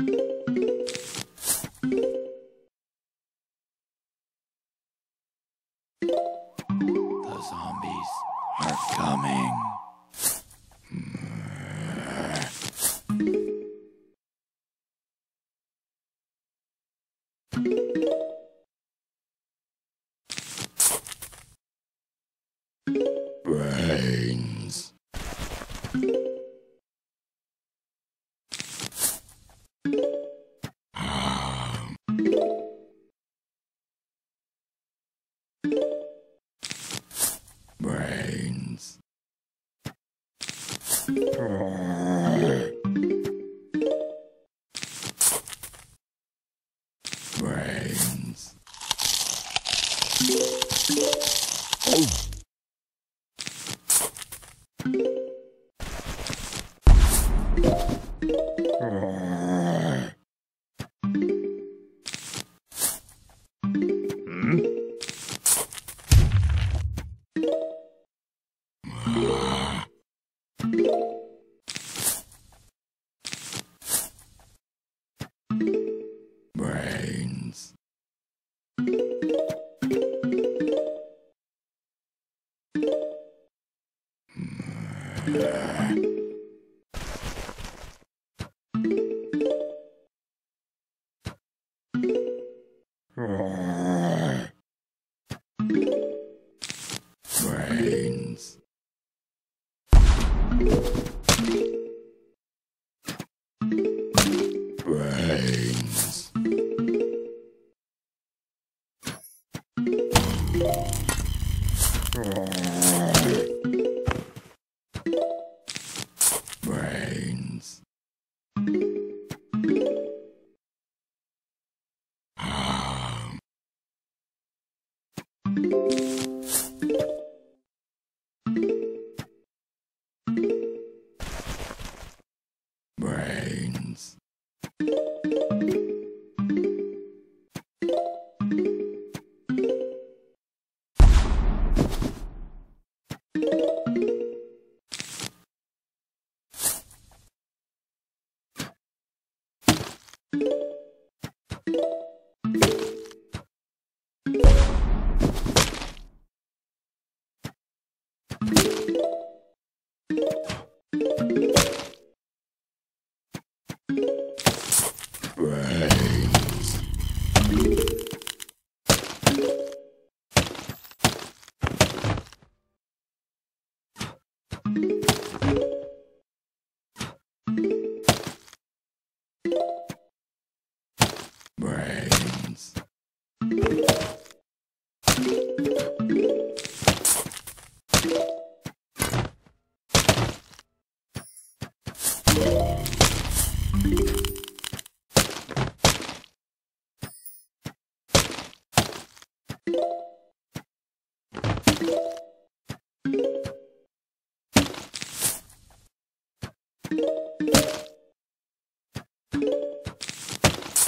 The zombies are coming. Brains. Brains. Brains. Brains. Brains. Brains. Brains. Right.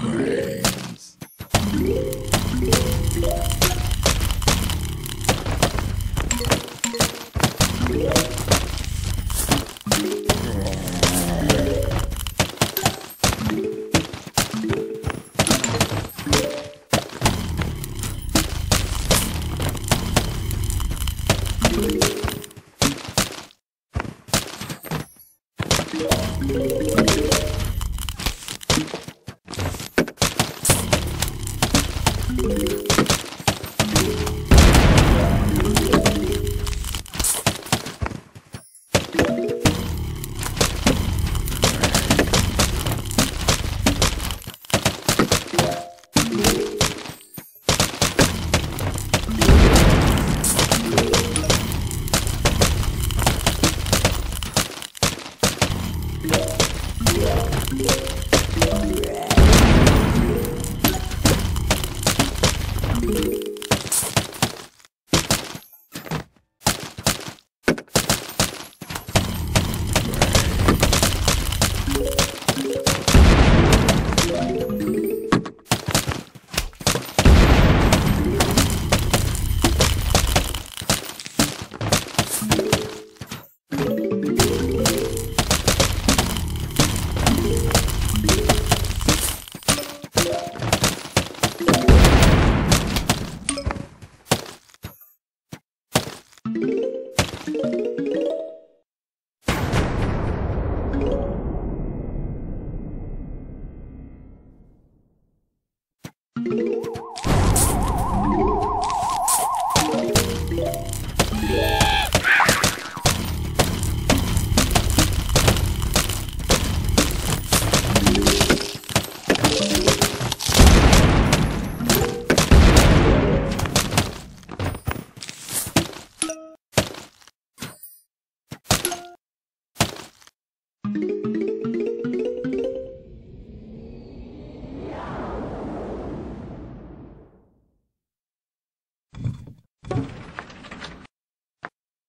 Brains, Yeah.